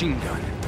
machine gun.